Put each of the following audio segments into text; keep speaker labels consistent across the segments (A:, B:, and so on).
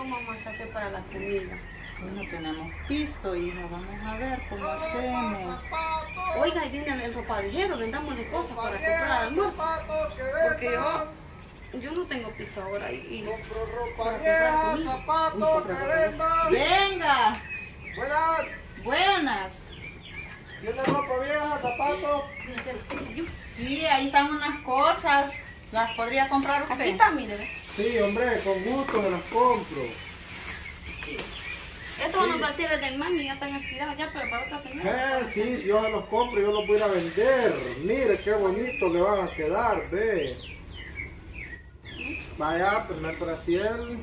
A: cómo vamos a hacer para la comida.
B: No tenemos pisto, hija. Vamos a ver cómo hacemos.
A: Oiga, ahí viene el ropavejero, vendámosle cosas para comprar almuerzo. Porque yo, yo no tengo pisto ahora y, y para comprar comida.
B: Venga.
C: Buenas,
B: Buenas.
C: ¿tiene ropa vieja, zapatos?
B: Sí, ahí están unas cosas. ¿Las podría comprar usted?
A: Aquí está, mire.
C: Sí, hombre, con gusto me las compro.
A: Estos son los brasiles del mami, ya están estirados ya, pero para otra señora.
C: Eh, sí, yo se los compro, yo los voy a ir a vender. Mire qué bonito le van a quedar, ve. Vaya, primer brasiel,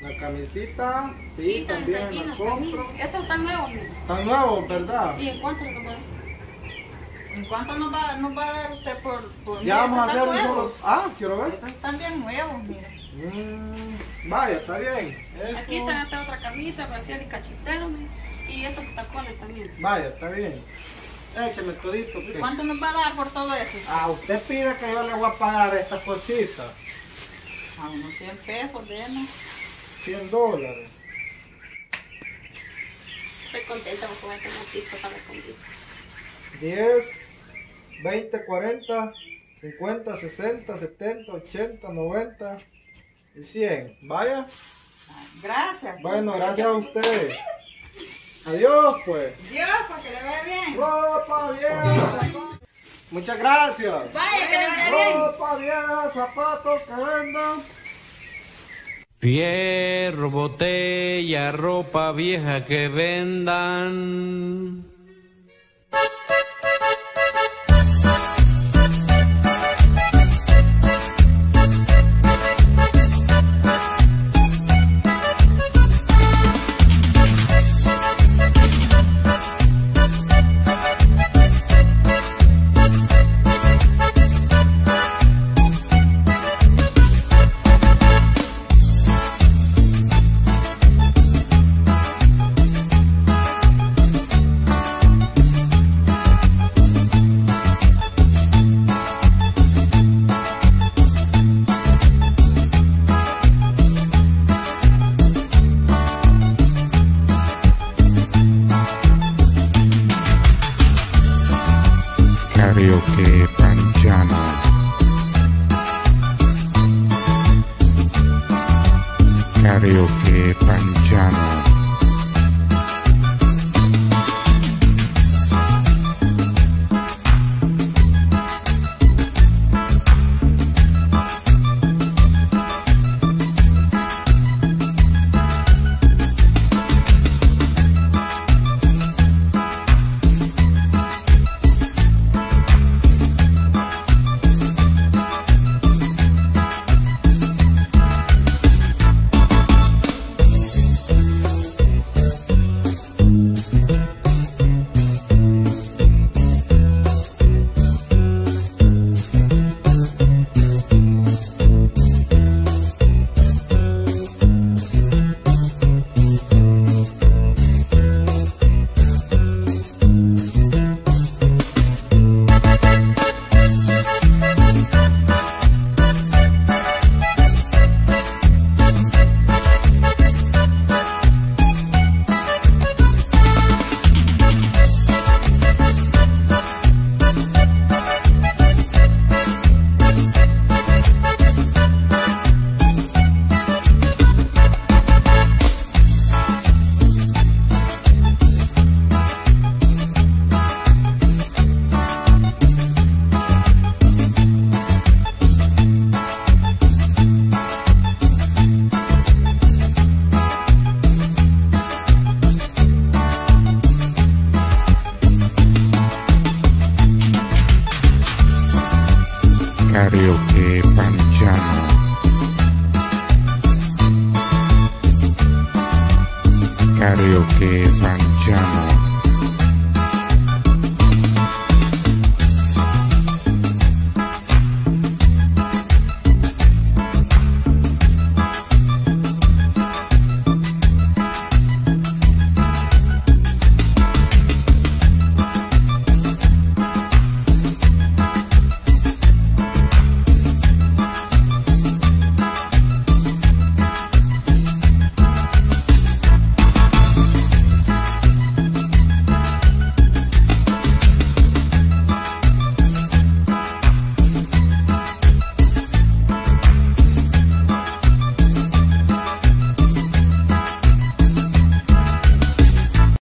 C: la camisita, sí,
A: Sí,
C: también la
A: finos,
C: compro.
A: Estos están nuevos, mire.
C: Están nuevos, ¿verdad?
A: ¿Y en cuánto lo puede?
B: ¿En cuánto nos va, nos va a dar usted por...? por
C: Ya vamos a
B: mira,
C: hacer unos... Ah, quiero ver.
B: Estos están bien nuevos, mira.
C: Mm, vaya, está bien. Esto-
A: Aquí está esta otra camisa, brasiel y cachitero, mire. Y estos tacones también.
C: Vaya, está bien. Écheme todito.
B: ¿Y
C: que-
B: cuánto nos va a dar por todo eso?
C: Ah, usted pide que yo le voy a pagar estas cositas.
B: A unos 100 pesos, denos.
C: 100 dólares.
A: Estoy contenta porque voy a tener pisto para comida.
C: 10, 20, 40, 50, 60, 70, 80, 90 y 100. Vaya.
B: Gracias.
C: Bueno, gracias a usted. Adiós, pues.
B: Dios, para que le vaya bien.
C: Ropa vieja. Muchas gracias.
A: Vaya, que le vaya bien.
C: Ropa vieja, zapatos que vendan.
D: Fierro, botella, ropa vieja que vendan.
E: che panchiamo. Karaoke panchiamo. Mario che Panigiano. Karaoke Panigiano.